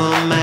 come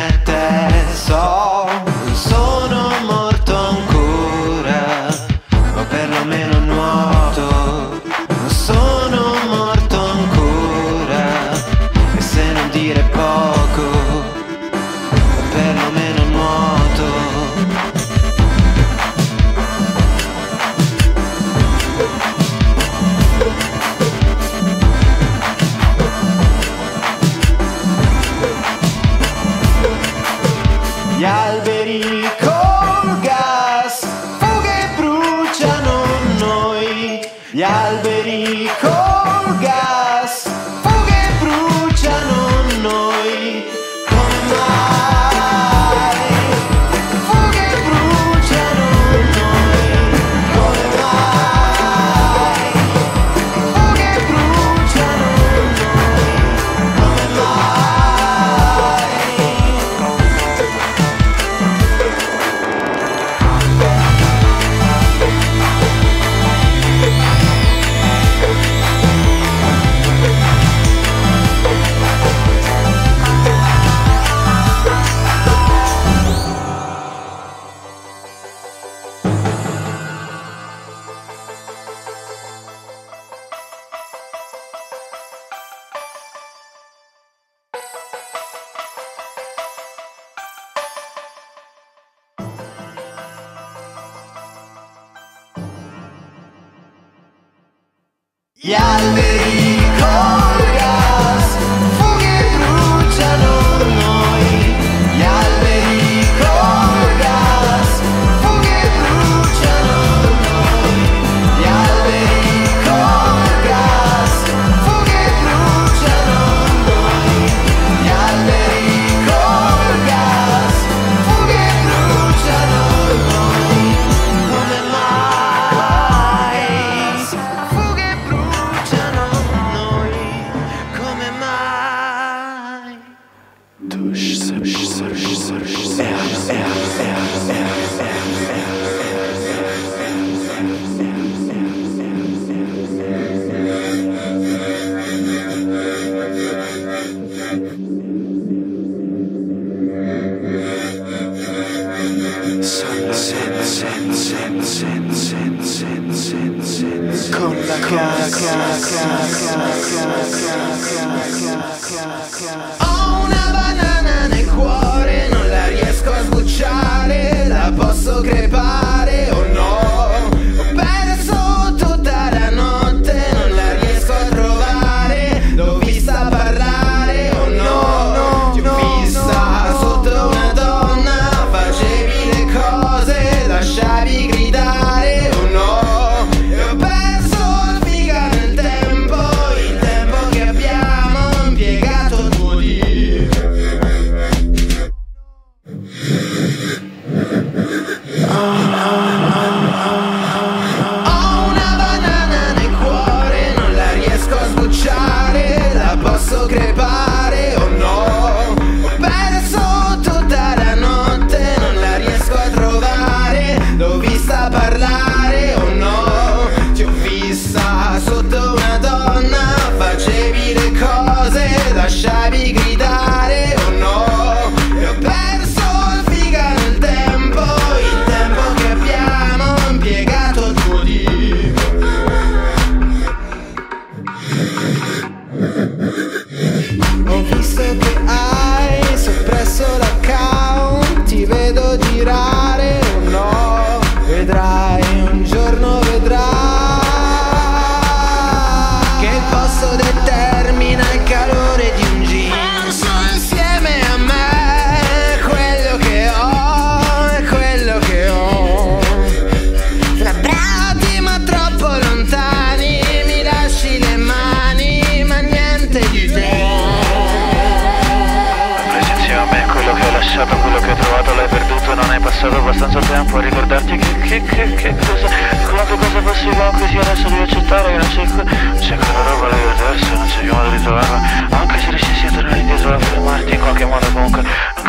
passato abbastanza tempo a ricordarti che, che, che, che cosa, quanto cosa fossimo così adesso devi accettare che non c'è, c'è quella roba lì adesso, non c'è più modo di trovarla, anche se riuscissi a tornare indietro a fermarti in qualche modo comunque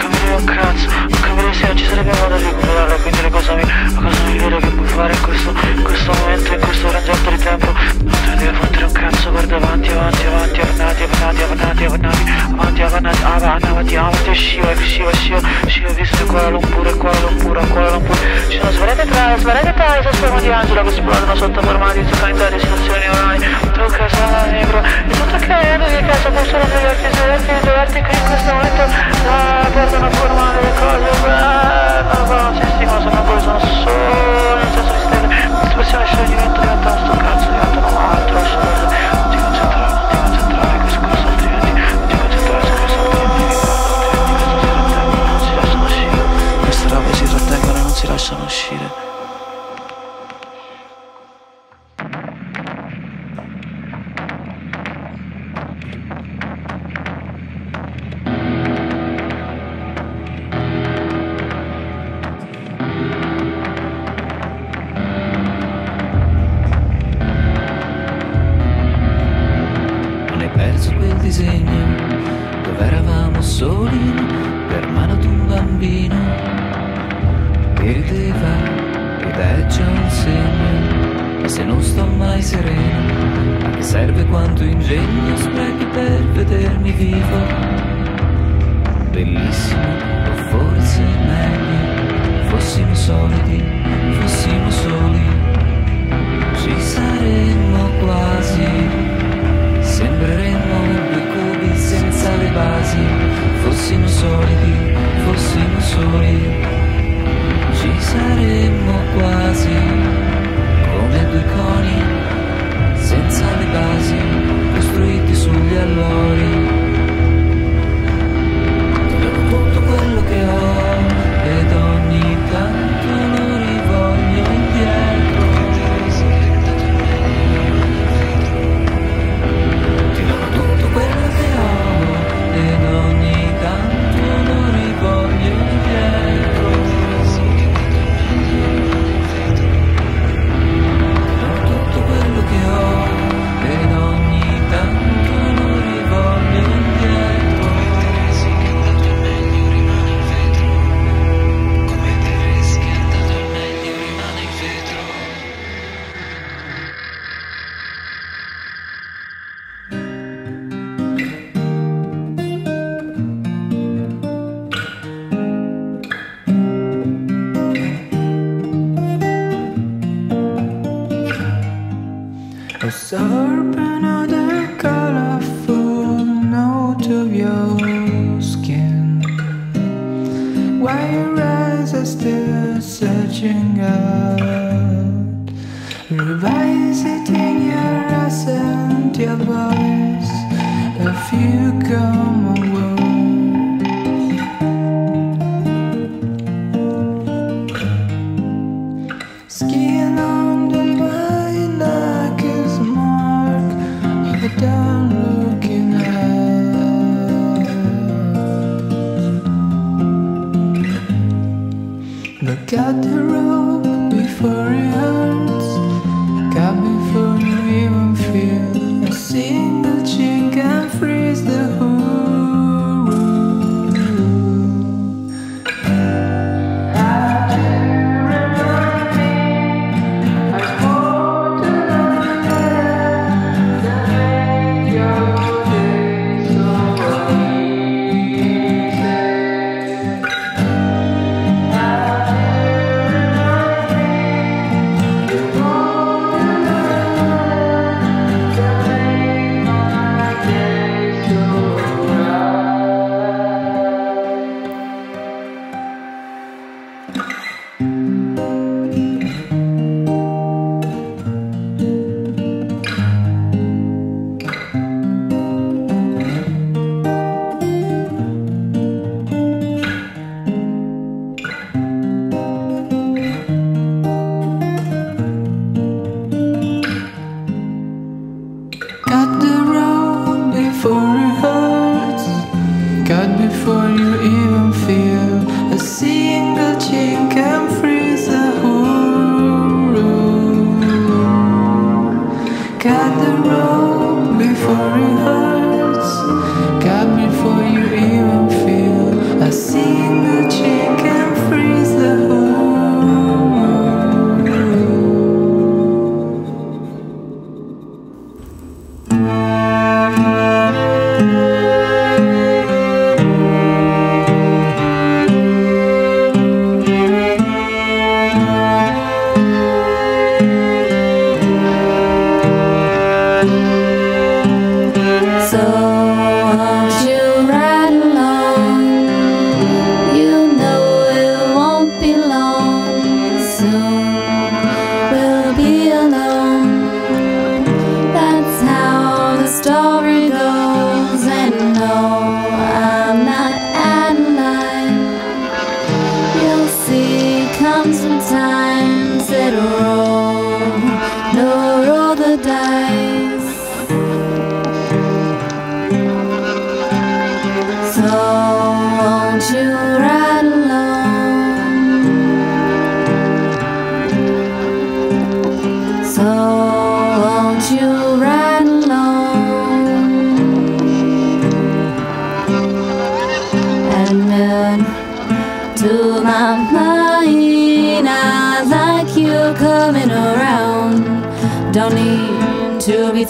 capire un cazzo Non capire se oggi sarebbe modo di recuperarla Quindi le cose mi, la cosa migliore che puoi fare in questo, in questo momento In questo frangente di tempo Non ti devo fottere un cazzo Guarda avanti, avanti, avanti Avanti, avanti, avanti, avanti Avanti, avanti, avanti Avanti, avanti, sciva, sciva, sciva Sciva, visto qua l'ompura, qua l'ompura, qua l'ompura Ci sono svariate trave, svariate trave Se stiamo di angelo che esplodono sotto forma di zuccanità di situazioni orali Tocca, sono negro E tutto che è di casa possono doverti, doverti, doverti qui in questo momento Gracias.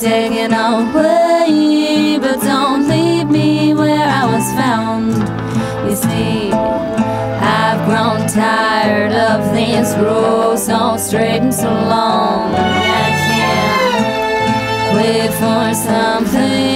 taken away, but don't leave me where I was found. You see, I've grown tired of these roads all straight and so long. I can't wait for something.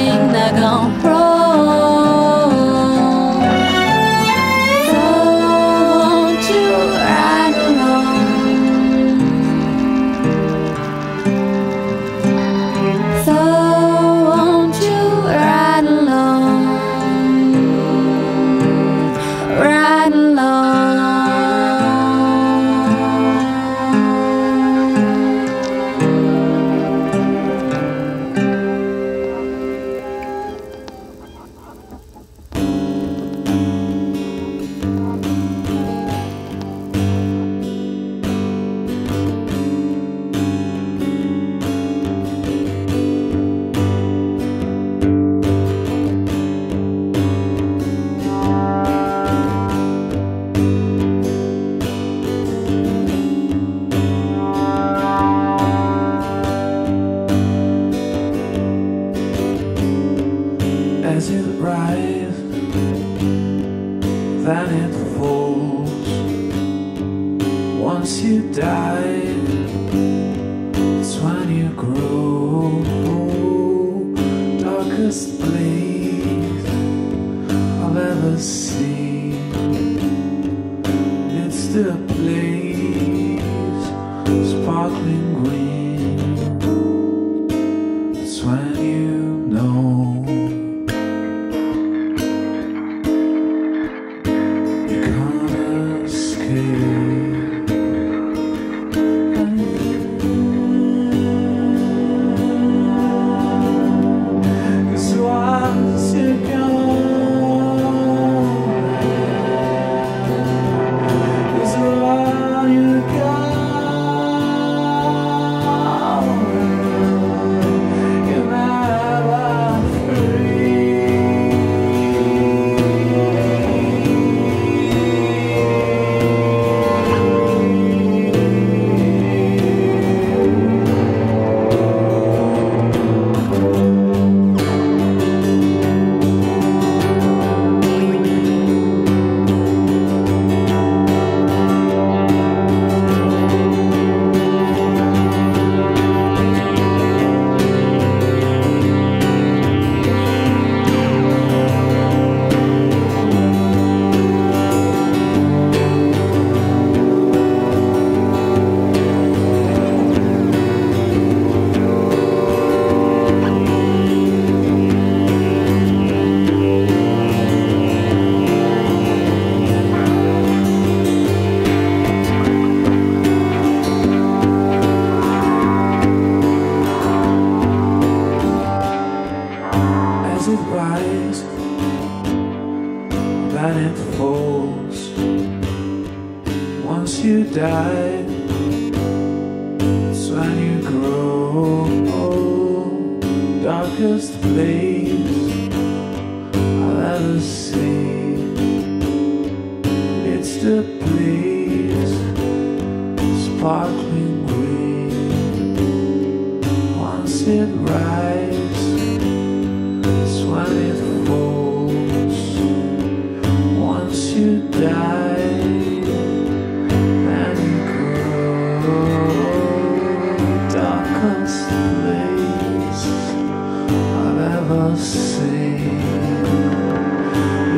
must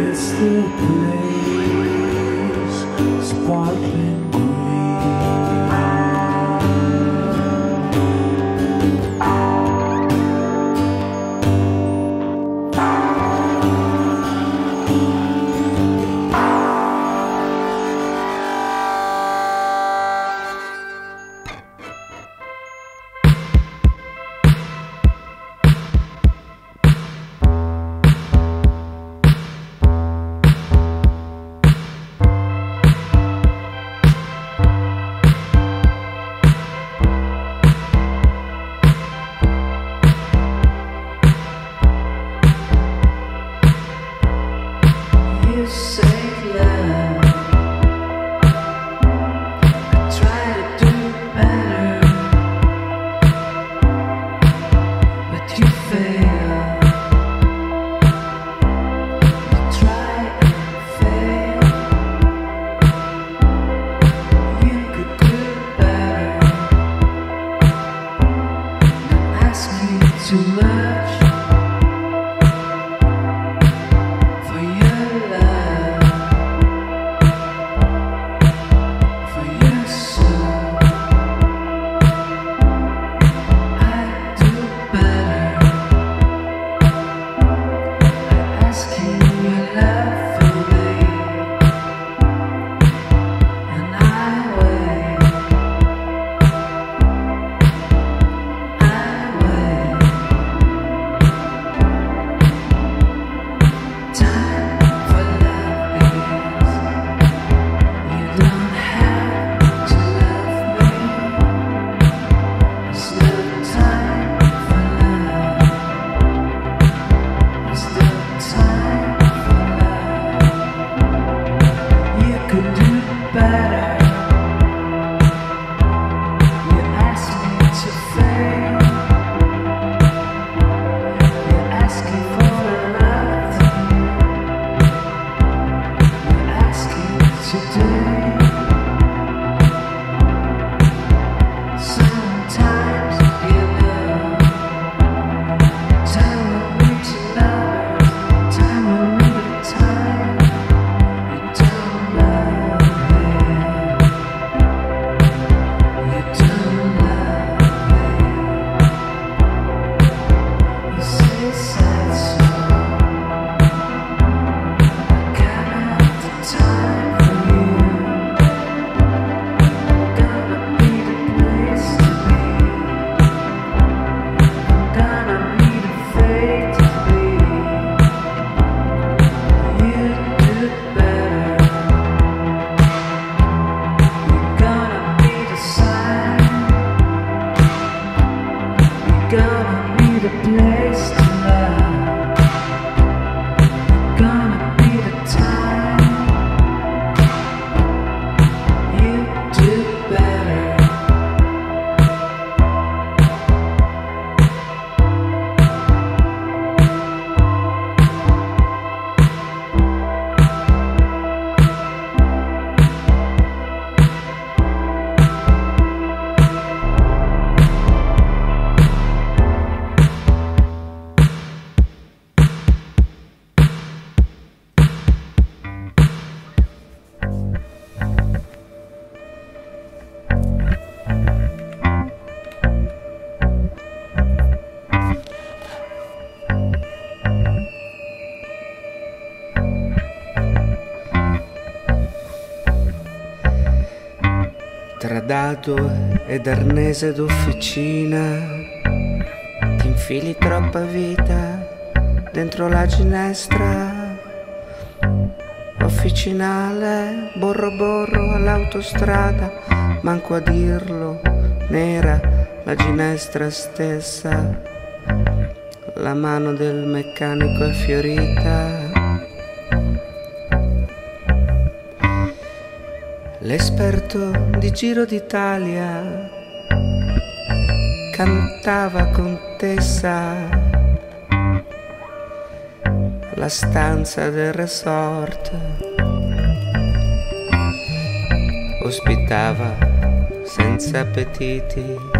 It's the place sparkling. Dado ed arnese d'officina. Ti infili troppa vita dentro la ginestra. Officinale, borro borro all'autostrada, manco a dirlo, nera la ginestra stessa. La mano del meccanico è fiorita. L'esperto di Giro d'Italia cantava contessa la stanza del resort. Ospitava senza appetiti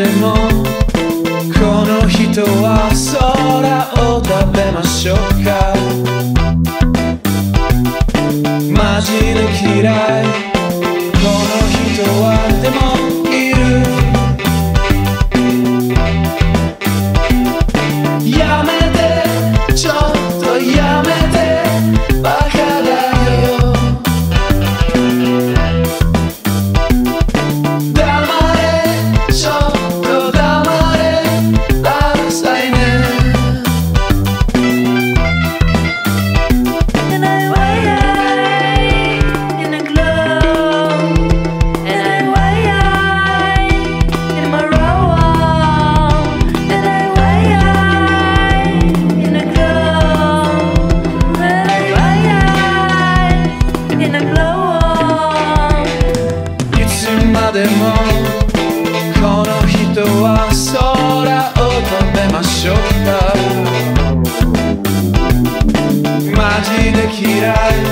no girar